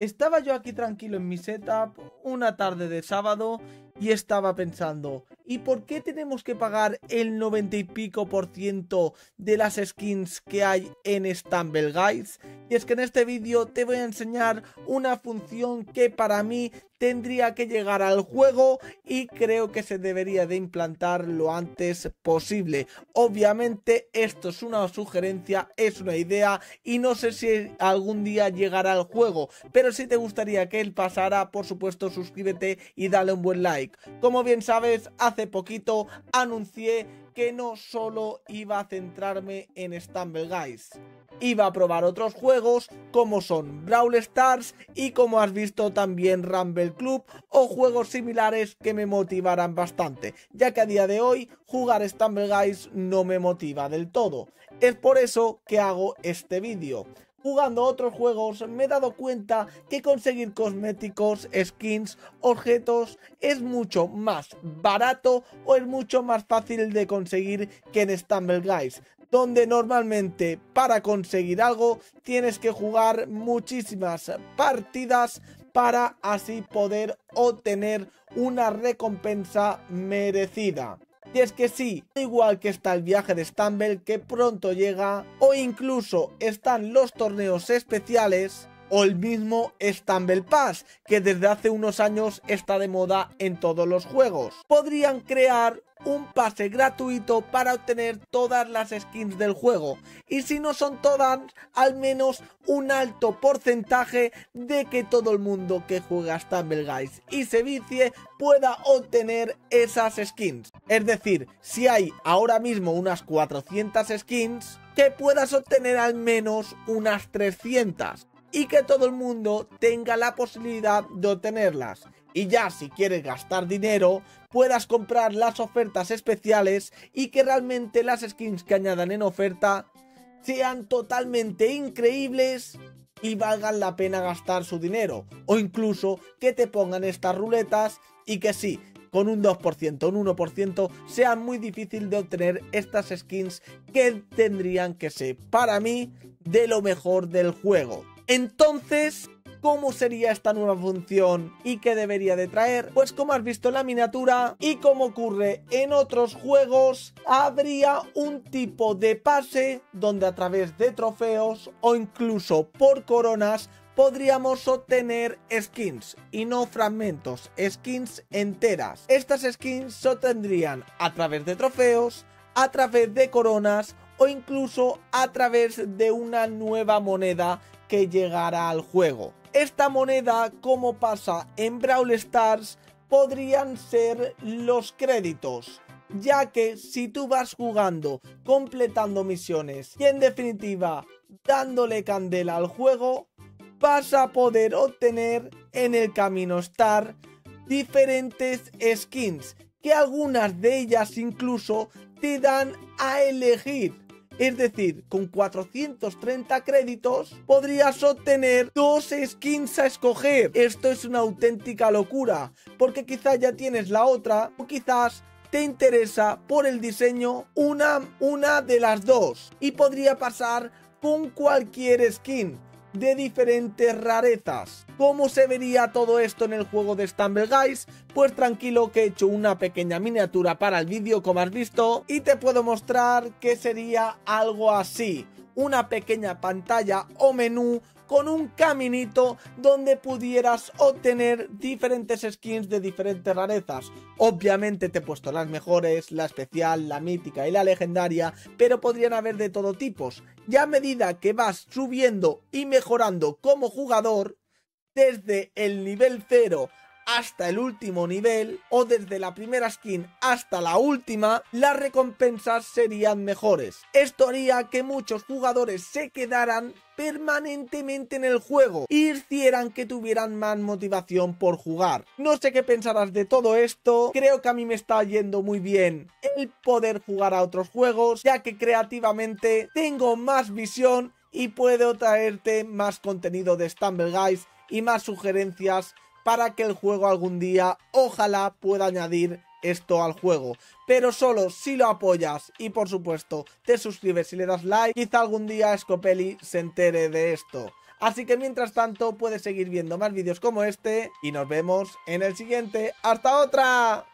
Estaba yo aquí tranquilo en mi setup una tarde de sábado y estaba pensando, ¿y por qué tenemos que pagar el 90 y pico por ciento de las skins que hay en Stumble Guys? Y es que en este vídeo te voy a enseñar una función que para mí tendría que llegar al juego y creo que se debería de implantar lo antes posible. Obviamente esto es una sugerencia, es una idea y no sé si algún día llegará al juego, pero si te gustaría que él pasara, por supuesto suscríbete y dale un buen like. Como bien sabes, hace poquito anuncié que no solo iba a centrarme en Stumble Guys. Iba a probar otros juegos como son Brawl Stars y como has visto también Rumble Club o juegos similares que me motivarán bastante, ya que a día de hoy jugar Stumble Guys no me motiva del todo. Es por eso que hago este vídeo. Jugando otros juegos me he dado cuenta que conseguir cosméticos, skins, objetos es mucho más barato o es mucho más fácil de conseguir que en Stumble Guys donde normalmente para conseguir algo tienes que jugar muchísimas partidas para así poder obtener una recompensa merecida. Y es que sí, igual que está el viaje de Stumble que pronto llega, o incluso están los torneos especiales, o el mismo Stumble Pass, que desde hace unos años está de moda en todos los juegos. Podrían crear un pase gratuito para obtener todas las skins del juego. Y si no son todas al menos un alto porcentaje de que todo el mundo que juega Stumble Guys y se vicie pueda obtener esas skins. Es decir si hay ahora mismo unas 400 skins que puedas obtener al menos unas 300 y que todo el mundo tenga la posibilidad de obtenerlas y ya si quieres gastar dinero puedas comprar las ofertas especiales y que realmente las skins que añadan en oferta sean totalmente increíbles y valgan la pena gastar su dinero o incluso que te pongan estas ruletas y que sí, con un 2%, un 1% sea muy difícil de obtener estas skins que tendrían que ser para mí de lo mejor del juego. Entonces, ¿Cómo sería esta nueva función y qué debería de traer? Pues como has visto en la miniatura y como ocurre en otros juegos, habría un tipo de pase donde a través de trofeos o incluso por coronas podríamos obtener skins y no fragmentos, skins enteras. Estas skins se obtendrían a través de trofeos, a través de coronas o incluso a través de una nueva moneda que llegará al juego. Esta moneda, como pasa en Brawl Stars, podrían ser los créditos. Ya que si tú vas jugando, completando misiones y en definitiva dándole candela al juego, vas a poder obtener en el camino Star diferentes skins, que algunas de ellas incluso te dan a elegir es decir, con 430 créditos podrías obtener dos skins a escoger. Esto es una auténtica locura, porque quizás ya tienes la otra o quizás te interesa por el diseño una, una de las dos. Y podría pasar con cualquier skin de diferentes rarezas. ¿Cómo se vería todo esto en el juego de Stumble Guys? Pues tranquilo que he hecho una pequeña miniatura para el vídeo como has visto y te puedo mostrar que sería algo así. Una pequeña pantalla o menú con un caminito donde pudieras obtener diferentes skins de diferentes rarezas. Obviamente te he puesto las mejores, la especial, la mítica y la legendaria, pero podrían haber de todo tipos. Ya a medida que vas subiendo y mejorando como jugador, desde el nivel 0 hasta el último nivel o desde la primera skin hasta la última, las recompensas serían mejores. Esto haría que muchos jugadores se quedaran permanentemente en el juego y hicieran que tuvieran más motivación por jugar. No sé qué pensarás de todo esto, creo que a mí me está yendo muy bien el poder jugar a otros juegos, ya que creativamente tengo más visión y puedo traerte más contenido de Stumble Guys y más sugerencias para que el juego algún día ojalá pueda añadir esto al juego. Pero solo si lo apoyas y por supuesto te suscribes y le das like, quizá algún día Scopelli se entere de esto. Así que mientras tanto puedes seguir viendo más vídeos como este y nos vemos en el siguiente. ¡Hasta otra!